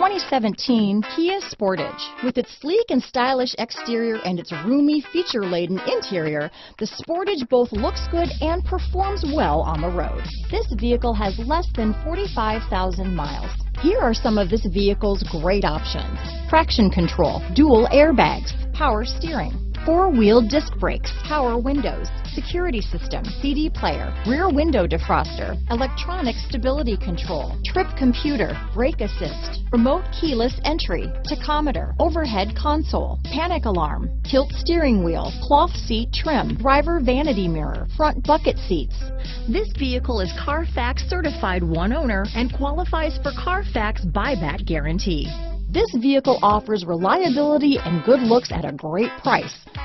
2017 Kia Sportage. With its sleek and stylish exterior and its roomy, feature-laden interior, the Sportage both looks good and performs well on the road. This vehicle has less than 45,000 miles. Here are some of this vehicle's great options. Traction control, dual airbags, power steering, four-wheel disc brakes, power windows, security system, CD player, rear window defroster, electronic stability control, trip computer, brake assist, remote keyless entry, tachometer, overhead console, panic alarm, tilt steering wheel, cloth seat trim, driver vanity mirror, front bucket seats. This vehicle is Carfax certified one owner and qualifies for Carfax buyback guarantee. This vehicle offers reliability and good looks at a great price.